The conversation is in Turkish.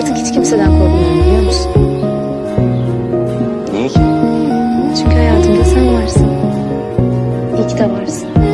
Artık hiç kimseden korkmuyorum biliyor musun? Niye ki? Çünkü hayatımda sen varsın. İyi ki de varsın.